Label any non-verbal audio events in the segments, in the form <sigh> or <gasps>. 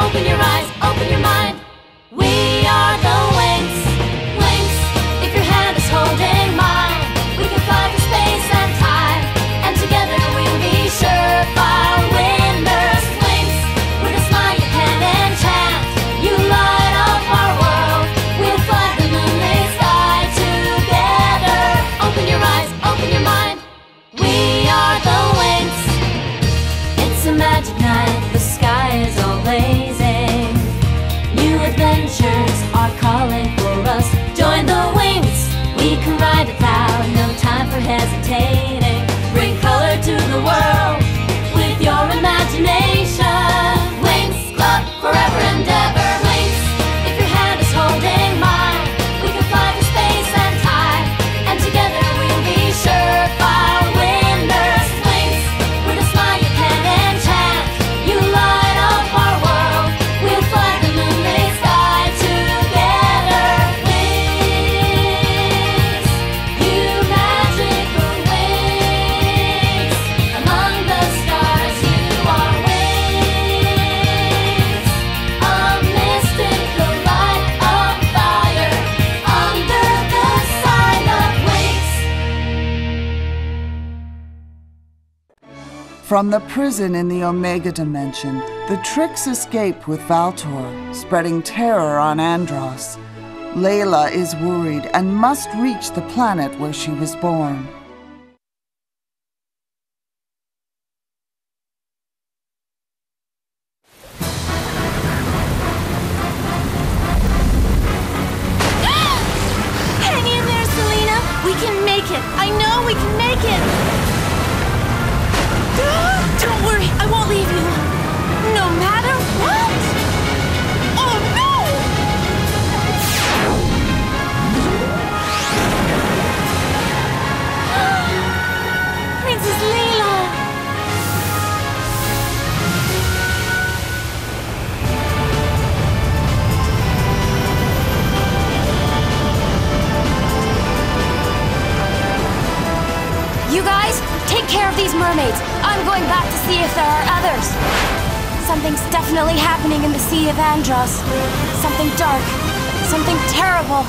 Open your eyes, From the prison in the Omega Dimension, the Trix escape with Valtor, spreading terror on Andros. Layla is worried and must reach the planet where she was born. Mermaids. I'm going back to see if there are others. Something's definitely happening in the Sea of Andros. Something dark. Something terrible.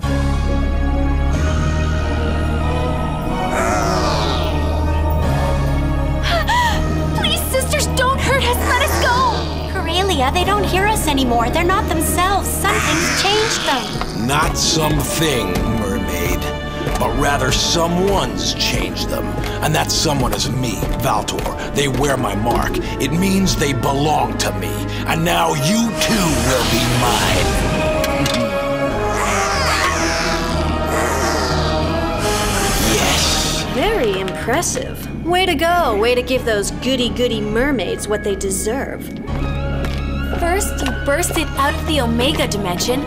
<gasps> Please, sisters, don't hurt us. Let us go. Corelia, they don't hear us anymore. They're not themselves. Something's changed them. Not something, but rather someone's changed them. And that someone is me, Valtor. They wear my mark. It means they belong to me. And now you too will be mine. yes. Very impressive. Way to go. Way to give those goody goody mermaids what they deserve. First, you bursted out of the Omega dimension.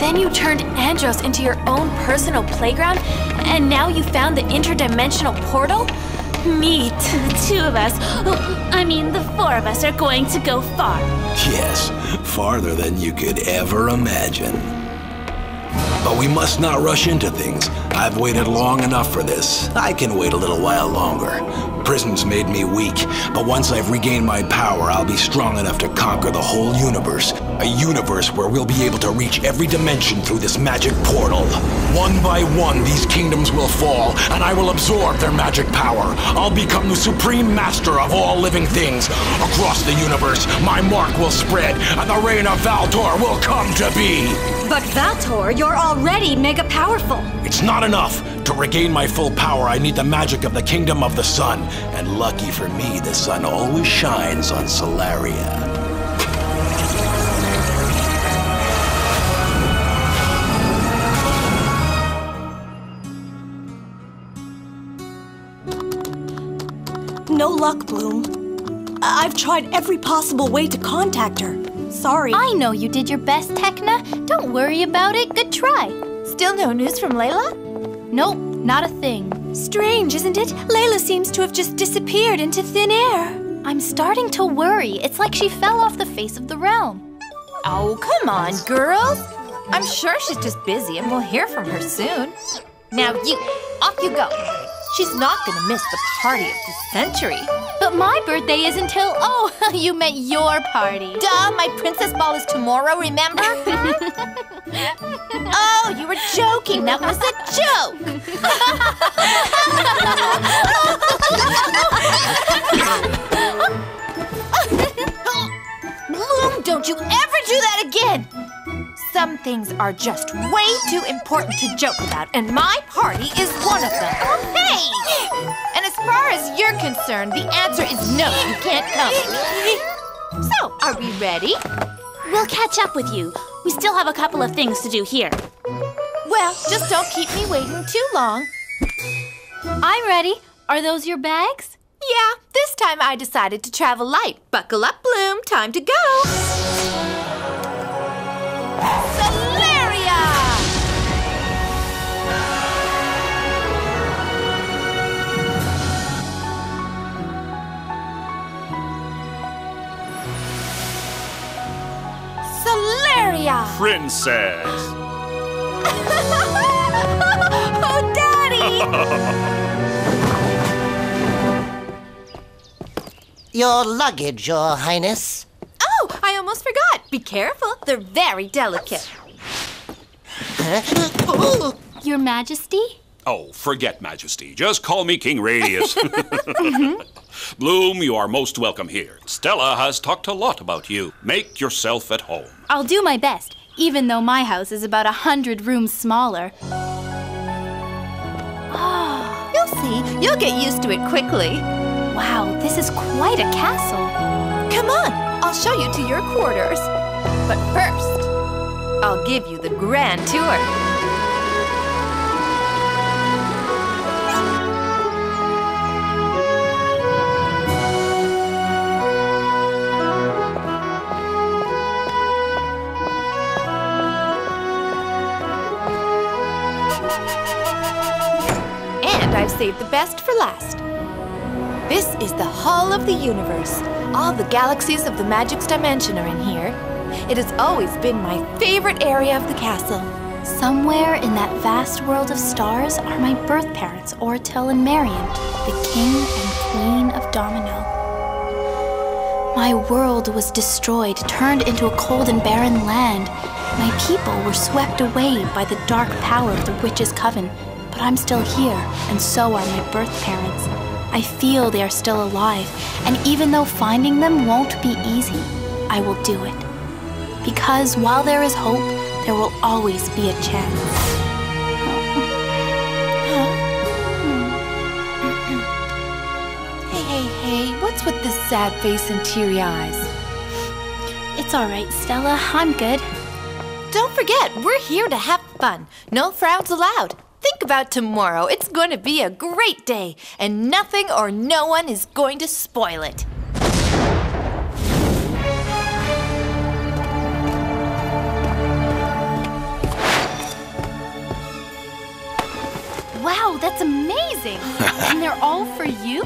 Then you turned Andros into your own personal playground. And now you found the interdimensional portal? Meet. The two of us, oh, I mean, the four of us are going to go far. Yes, farther than you could ever imagine. But we must not rush into things. I've waited long enough for this. I can wait a little while longer. Prison's made me weak, but once I've regained my power, I'll be strong enough to conquer the whole universe. A universe where we'll be able to reach every dimension through this magic portal. One by one, these kingdoms will fall, and I will absorb their magic power. I'll become the supreme master of all living things. Across the universe, my mark will spread, and the reign of Valtor will come to be. But Valtor, you're already mega powerful. It's not enough. To regain my full power, I need the magic of the Kingdom of the Sun. And lucky for me, the sun always shines on Solaria. No luck, Bloom. I- I've tried every possible way to contact her. Sorry. I know you did your best, Tecna. Don't worry about it. Good try. Still no news from Layla? Nope, not a thing. Strange, isn't it? Layla seems to have just disappeared into thin air. I'm starting to worry. It's like she fell off the face of the realm. Oh, come on, girls. I'm sure she's just busy and we'll hear from her soon. Now you, off you go. She's not gonna miss the party of the century. But my birthday is until. Oh, <laughs> you meant your party. Duh, my princess ball is tomorrow, remember? <laughs> oh, you were joking. That was a joke. <laughs> Bloom, don't you ever do that again! Some things are just way too important to joke about, and my party is one of them. Hey! And as far as you're concerned, the answer is no, you can't come. So, are we ready? We'll catch up with you. We still have a couple of things to do here. Well, just don't keep me waiting too long. I'm ready. Are those your bags? Yeah, this time I decided to travel light. Buckle up, Bloom. Time to go. Celeria! Celeria! Princess. <laughs> oh, Daddy! <laughs> Your luggage, Your Highness. oh, I almost forgot. Be careful. They're very delicate. Your Majesty? Oh, forget Majesty. Just call me King Radius. <laughs> <laughs> Bloom, you are most welcome here. Stella has talked a lot about you. Make yourself at home. I'll do my best, even though my house is about a hundred rooms smaller. Ah, you'll see. You'll get used to it quickly. Wow, this is quite a castle. Come on, I'll show you to your quarters. But first, I'll give you the grand tour. And I've saved the best for last. This is the Hall of the Universe. All the galaxies of the Magic's Dimension are in here. It has always been my favorite area of the castle. Somewhere in that vast world of stars are my birth parents, Oritel and Marion, the king and queen of Domino. My world was destroyed, turned into a cold and barren land. My people were swept away by the dark power of the witch's coven, but I'm still here, and so are my birth parents. I feel they are still alive, and even though finding them won't be easy, I will do it. Because while there is hope, there will always be a chance. Hey, hey, hey, what's with this sad face and teary eyes? It's all right, Stella. I'm good. Don't forget, we're here to have fun. No frowns allowed. About tomorrow. It's going to be a great day, and nothing or no one is going to spoil it. Wow, that's amazing! <laughs> and they're all for you?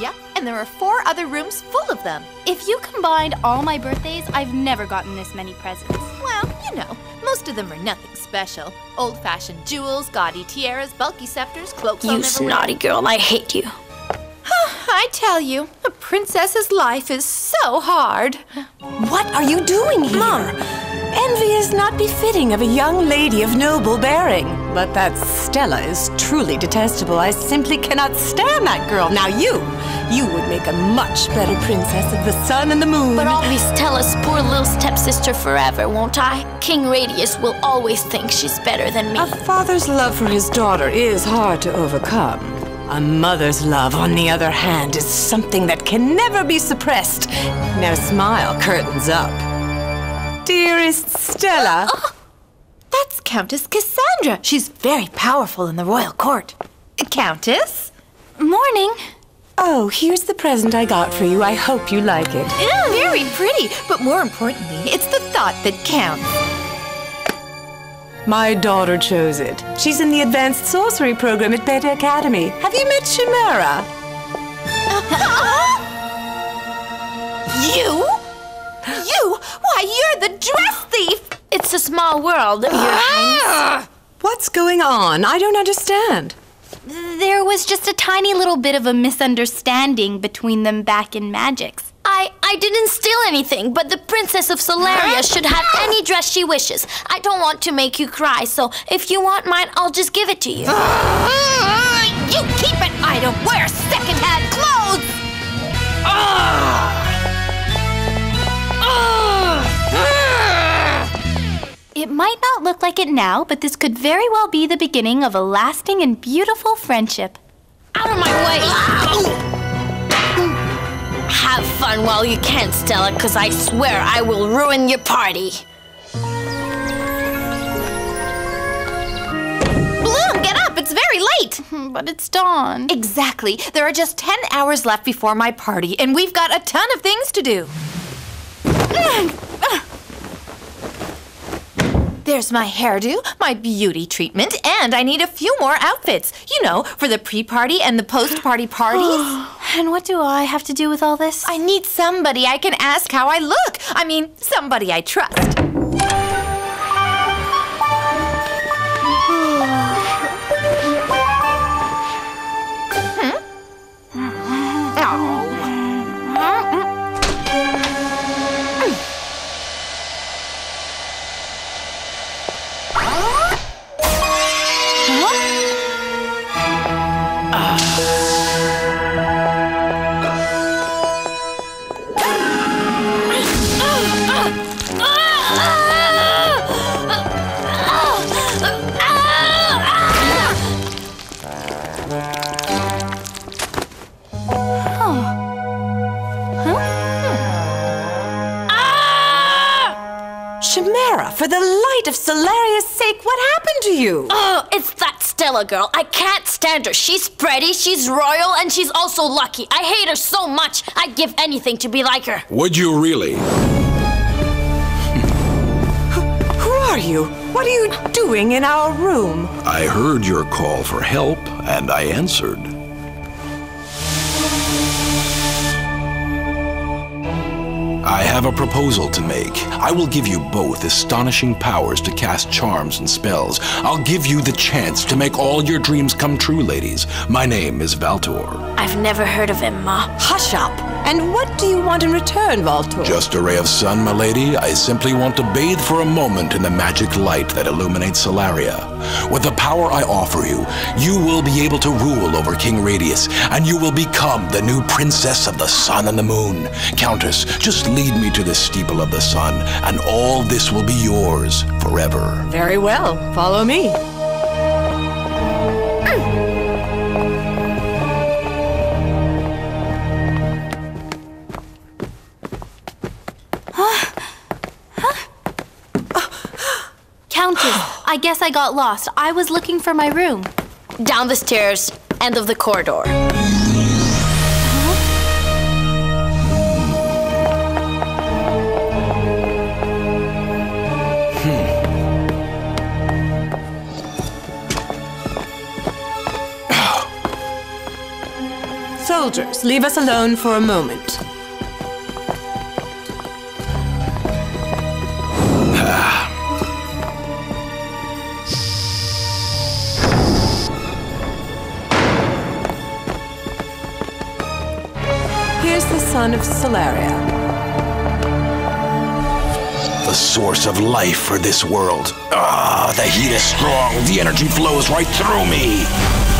Yeah, and there are four other rooms full of them. If you combined all my birthdays, I've never gotten this many presents. Well, you know, most of them are nothing special. Old fashioned jewels, gaudy tiaras, bulky scepters, cloaks on You everywhere. snotty girl, I hate you. I tell you, a princess's life is so hard. What are you doing here? Mom, envy is not befitting of a young lady of noble bearing. But that Stella is truly detestable. I simply cannot stand that girl. Now you, you would make a much better princess of the sun and the moon. But I'll be Stella's poor little stepsister forever, won't I? King Radius will always think she's better than me. A father's love for his daughter is hard to overcome. A mother's love, on the other hand, is something that can never be suppressed. Now smile, curtains up. Dearest Stella. <gasps> Oh, that's Countess Cassandra. She's very powerful in the royal court. Countess? Morning. Oh, here's the present I got for you. I hope you like it. Very pretty, but more importantly, it's the thought that counts. My daughter chose it. She's in the advanced sorcery program at Beta Academy. Have you met Chimera? <laughs> You? You? Why, you're the dress thief! It's a small world, Your ah! Highness. What's going on? I don't understand. There was just a tiny little bit of a misunderstanding between them back in Magix. I, I didn't steal anything, but the Princess of Solaria should have any dress she wishes. I don't want to make you cry, so if you want mine, I'll just give it to you. Ah! You keep it! I don't wear secondhand clothes! Ah! It might not look like it now, but this could very well be the beginning of a lasting and beautiful friendship. Out of my way! Have fun while you can, Stella, because I swear I will ruin your party. Bloom, get up! It's very late! <laughs> But it's dawn. Exactly. There are just 10 hours left before my party, and we've got a ton of things to do. <clears throat> There's my hairdo, my beauty treatment, and I need a few more outfits. You know, for the pre party and the post party <gasps> parties. and what do I have to do with all this? I need somebody I can ask how I look. I mean, somebody I trust. You? Oh, it's that Stella girl. I can't stand her. She's pretty, she's royal, and she's also lucky. I hate her so much. I'd give anything to be like her. Would you really? Who are you? What are you doing in our room? I heard your call for help, and I answered. I have a proposal to make. I will give you both astonishing powers to cast charms and spells. I'll give you the chance to make all your dreams come true, ladies. My name is Valtor. I've never heard of him, Ma. Hush up. And what do you want in return, Valtor? Just a ray of sun, my lady. I simply want to bathe for a moment in the magic light that illuminates Solaria. With the power I offer you, you will be able to rule over King Radius, and you will become the new princess of the sun and the moon. Countess, just lead me to the steeple of the sun, and all this will be yours forever. Very well. Follow me. Countess, I guess I got lost. I was looking for my room. Down the stairs, end of the corridor. Soldiers, leave us alone for a moment. <sighs> Here's the sun of Solaria. The source of life for this world. Ah, the heat is strong. The energy flows right through me.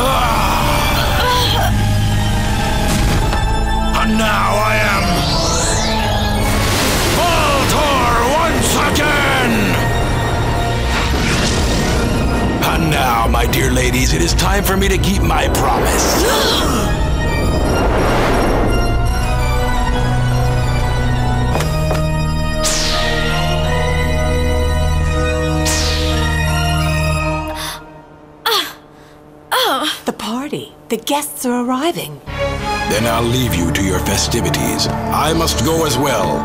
Ah! And now I am Valtor once again. And now, my dear ladies, it is time for me to keep my promise. <gasps> <gasps> <gasps> The guests are arriving. Then I'll leave you to your festivities. I must go as well.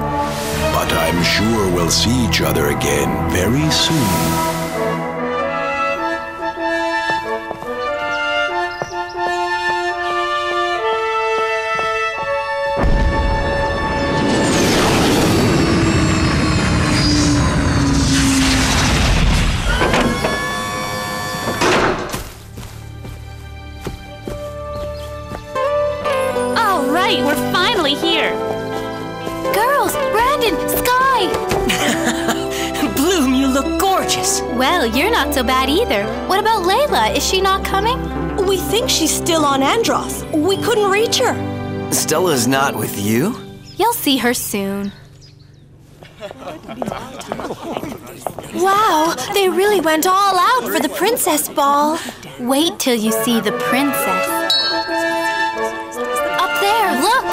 But I'm sure we'll see each other again very soon. Not so bad either. What about Layla? Is she not coming? We think she's still on Andros. We couldn't reach her. Stella's not with you? You'll see her soon. Wow, they really went all out for the princess ball. Wait till you see the princess. Up there, look!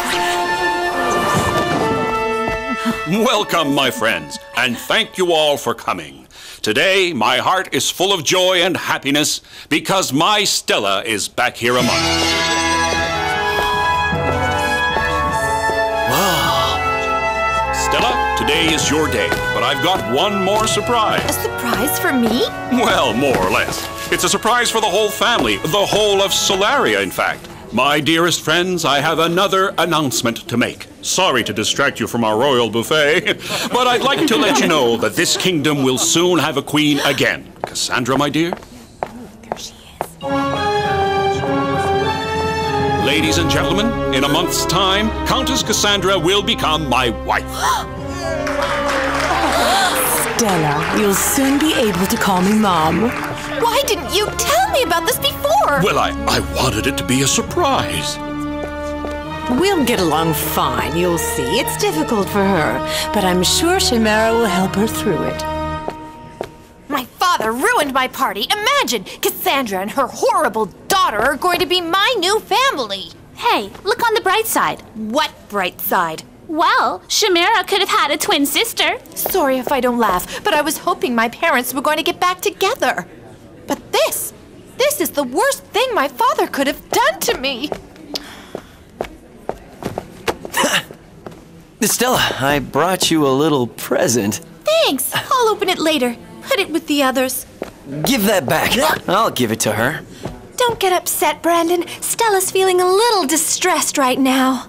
Welcome, my friends, and thank you all for coming. Today, my heart is full of joy and happiness because my Stella is back here among us. Stella, today is your day, but I've got one more surprise. A surprise for me? Well, more or less. It's a surprise for the whole family, the whole of Solaria, in fact. My dearest friends, I have another announcement to make. Sorry to distract you from our royal buffet, <laughs> but I'd like to let you know that this kingdom will soon have a queen again. Cassandra, my dear? There she is. Ladies and gentlemen, in a month's time, Countess Cassandra will become my wife. <gasps> Stella, you'll soon be able to call me Mom. Why didn't you tell me about this before? Well, I, I wanted it to be a surprise. We'll get along fine, you'll see. It's difficult for her, but I'm sure Chimera will help her through it. My father ruined my party. Imagine Cassandra and her horrible daughter are going to be my new family. Hey, look on the bright side. What bright side? Well, Chimera could have had a twin sister. Sorry if I don't laugh, but I was hoping my parents were going to get back together. But this, this is the worst thing my father could have done to me. <laughs> Stella, I brought you a little present. Thanks. I'll open it later. Put it with the others. Give that back. <laughs> I'll give it to her. Don't get upset, Brandon. Stella's feeling a little distressed right now.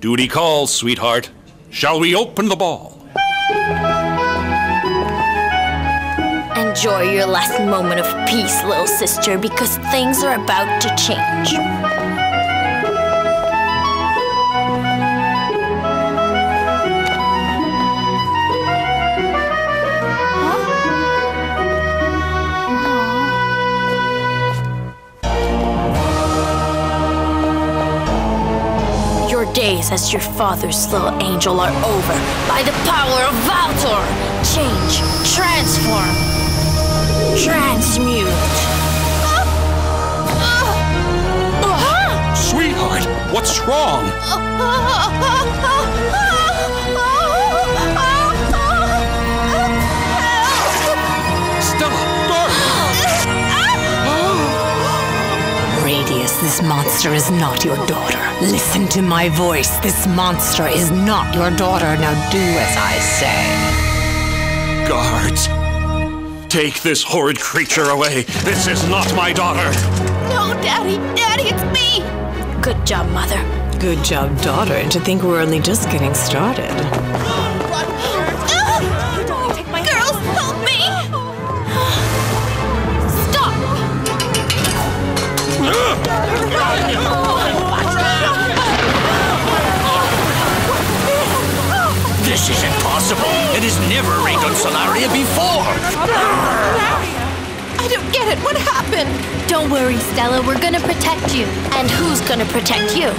Duty calls, sweetheart. Shall we open the ball? Enjoy your last moment of peace, little sister, because things are about to change. Your days as your father's little angel are over by the power of Valtor. Change, transform, transmute. Sweetheart, what's wrong? Stella, Radius, this monster is not your daughter. Listen to my voice. This monster is not your daughter. Now do as I say. Guards, take this horrid creature away. This is not my daughter. No, Daddy, Daddy, it's me. Good job, Mother. Good job, daughter. And to think we're only just getting started. Girls, help me! Stop! This is impossible. It has never rained on Solaria before. I don't get it. What happened? Don't worry, Stella. We're gonna protect you. And who's gonna protect you?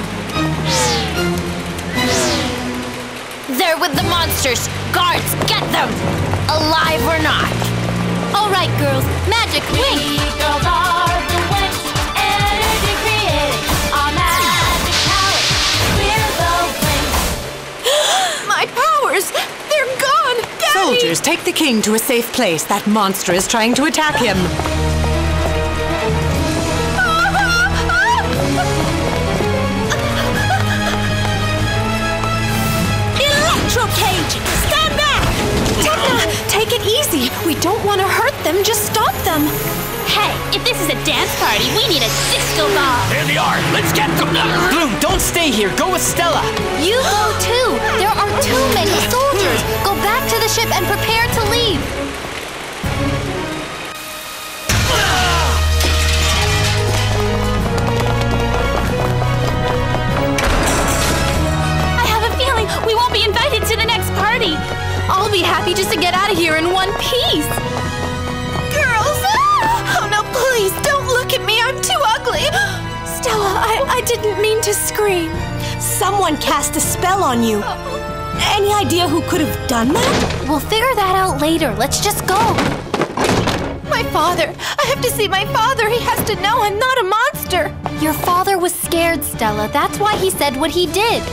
They're with the monsters. Guards, get them! Alive or not. All right, girls. Magic Winx. Soldiers, take the king to a safe place. That monster is trying to attack him. Electro cage! Stand back! Tecna, take it easy. We don't want to hurt them. Just stop them. Hey, if this is a dance party, we need a disco ball. There they are. Let's get them. Bloom, don't stay here. Go with Stella. You go too. There are too many soldiers the ship and prepare to leave! I have a feeling we won't be invited to the next party! I'll be happy just to get out of here in one piece! Girls! Ah! Oh no, please, don't look at me! I'm too ugly! Stella, I, I didn't mean to scream. Someone cast a spell on you. Oh. Any idea who could have done that? We'll figure that out later. Let's just go. My father! I have to see my father! He has to know I'm not a monster! Your father was scared, Stella. That's why he said what he did.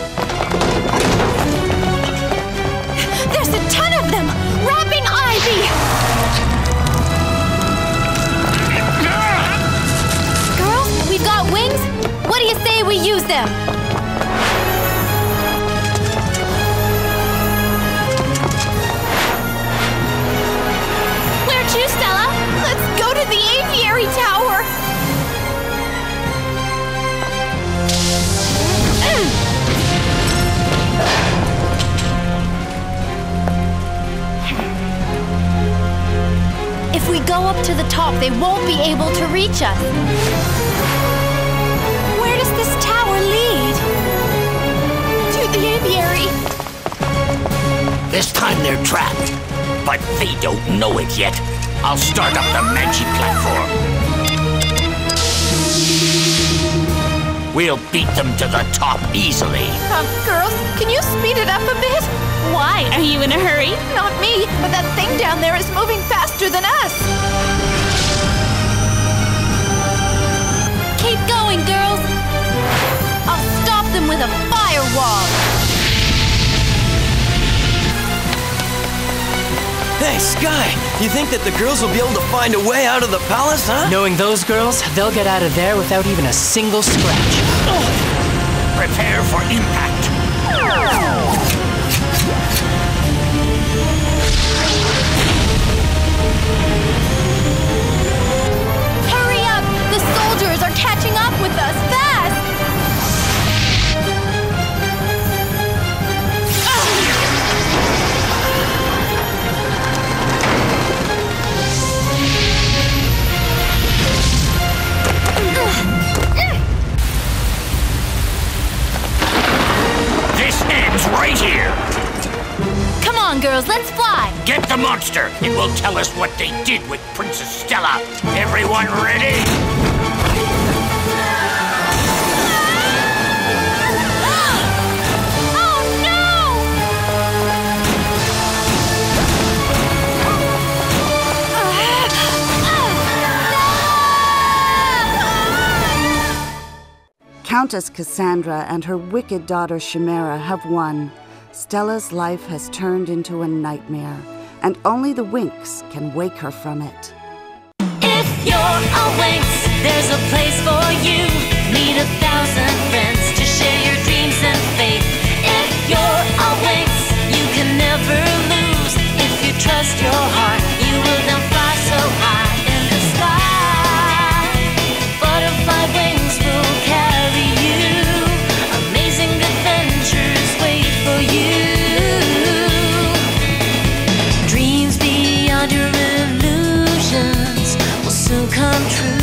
There's a ton of them! Wrapping ivy! Girls, we've got wings. What do you say we use them? Go up to the top, they won't be able to reach us. Where does this tower lead? To the aviary! This time they're trapped, but they don't know it yet. I'll start up the Manchi platform. We'll beat them to the top easily. Um, girls, can you speed it up a bit? Why? Are you in a hurry? Not me, but that thing down there is moving faster than us! Keep going, girls. I'll stop them with a firewall. Hey, Sky, you think that the girls will be able to find a way out of the palace, huh? Knowing those girls, they'll get out of there without even a single scratch. Prepare for impact. Will tell us what they did with Princess Stella. Everyone ready? Countess Cassandra and her wicked daughter Chimera have won. Stella's life has turned into a nightmare, and only the Winx can wake her from it. If you're a Winx, there's a place for you. Meet a thousand friends to share your dreams and faith. If you're a Winx, you can never lose. If you trust your heart, you will then fly so high in the sky. Butterfly wings will carry soon come true.